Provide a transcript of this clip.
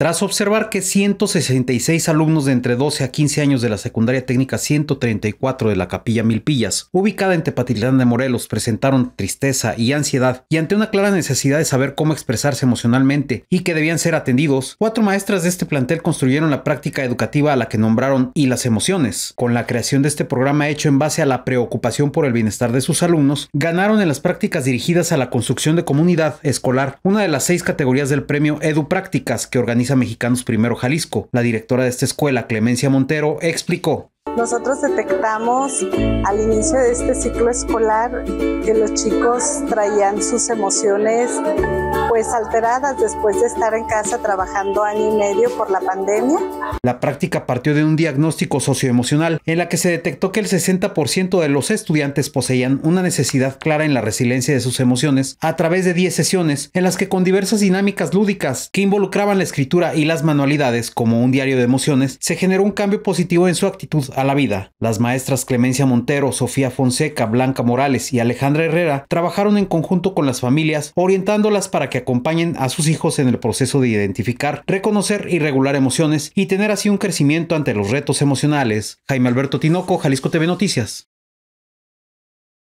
Tras observar que 166 alumnos de entre 12 a 15 años de la secundaria técnica 134 de la Capilla Milpillas, ubicada en Tepatitlán de Morelos, presentaron tristeza y ansiedad y ante una clara necesidad de saber cómo expresarse emocionalmente y que debían ser atendidos, cuatro maestras de este plantel construyeron la práctica educativa a la que nombraron Y las emociones. Con la creación de este programa hecho en base a la preocupación por el bienestar de sus alumnos, ganaron en las prácticas dirigidas a la construcción de comunidad escolar una de las seis categorías del premio Edu Prácticas que organiza Mexicanos Primero Jalisco. La directora de esta escuela, Clemencia Montero, explicó. Nosotros detectamos al inicio de este ciclo escolar que los chicos traían sus emociones pues alteradas después de estar en casa trabajando año y medio por la pandemia. La práctica partió de un diagnóstico socioemocional en la que se detectó que el 60% de los estudiantes poseían una necesidad clara en la resiliencia de sus emociones a través de 10 sesiones en las que con diversas dinámicas lúdicas que involucraban la escritura y las manualidades como un diario de emociones se generó un cambio positivo en su actitud a la vida. Las maestras Clemencia Montero, Sofía Fonseca, Blanca Morales y Alejandra Herrera trabajaron en conjunto con las familias orientándolas para que acompañen a sus hijos en el proceso de identificar, reconocer y regular emociones y tener así un crecimiento ante los retos emocionales. Jaime Alberto Tinoco, Jalisco TV Noticias.